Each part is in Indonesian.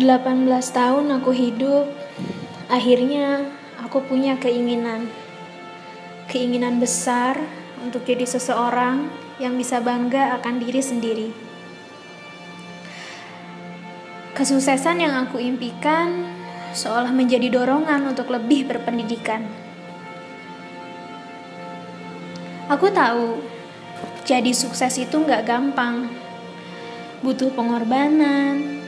18 tahun aku hidup, akhirnya aku punya keinginan. Keinginan besar untuk jadi seseorang yang bisa bangga akan diri sendiri. Kesuksesan yang aku impikan seolah menjadi dorongan untuk lebih berpendidikan. Aku tahu, jadi sukses itu nggak gampang. Butuh pengorbanan,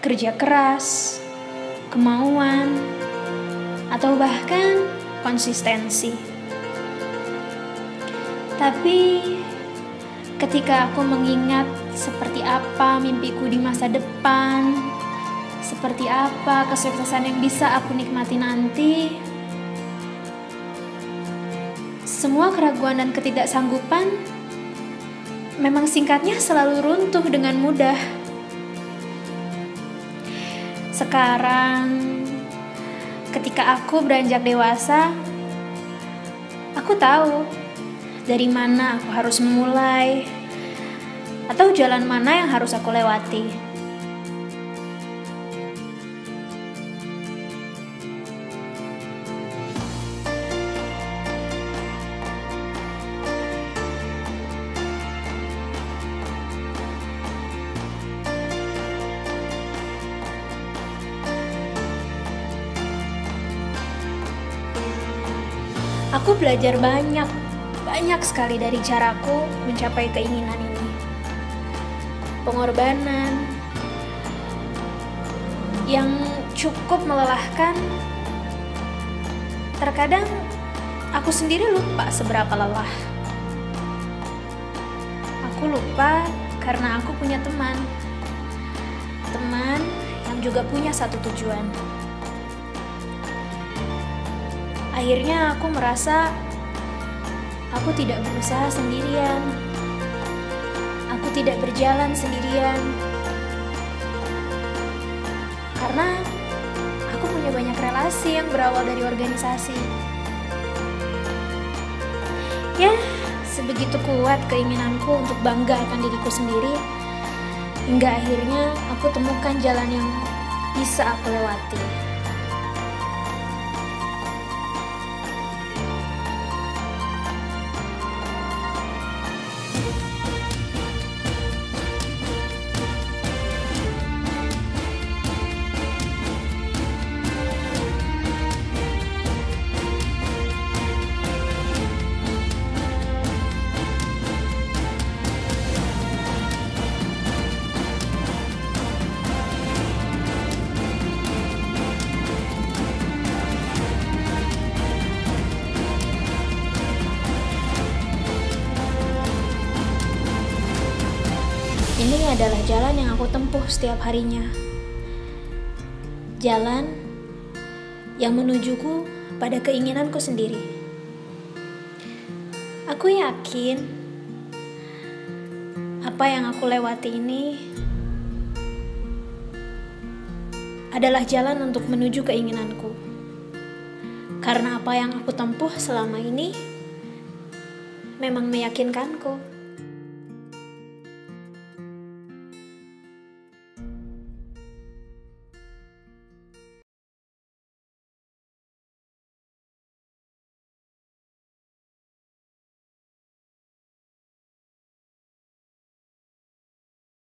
kerja keras, kemauan, atau bahkan konsistensi. Tapi ketika aku mengingat seperti apa mimpiku di masa depan, seperti apa kesuksesan yang bisa aku nikmati nanti, semua keraguan dan ketidaksanggupan memang singkatnya selalu runtuh dengan mudah. Sekarang, ketika aku beranjak dewasa, aku tahu dari mana aku harus memulai, atau jalan mana yang harus aku lewati. Aku belajar banyak, banyak sekali dari caraku mencapai keinginan ini. Pengorbanan yang cukup melelahkan. Terkadang aku sendiri lupa seberapa lelah. Aku lupa karena aku punya teman. Teman yang juga punya satu tujuan. Akhirnya aku merasa aku tidak berusaha sendirian. Aku tidak berjalan sendirian. Karena aku punya banyak relasi yang berawal dari organisasi. Ya, sebegitu kuat keinginanku untuk bangga akan diriku sendiri, hingga akhirnya aku temukan jalan yang bisa aku lewati. Ini adalah jalan yang aku tempuh setiap harinya. Jalan yang menujuku pada keinginanku sendiri. Aku yakin apa yang aku lewati ini adalah jalan untuk menuju keinginanku. Karena apa yang aku tempuh selama ini memang meyakinkanku.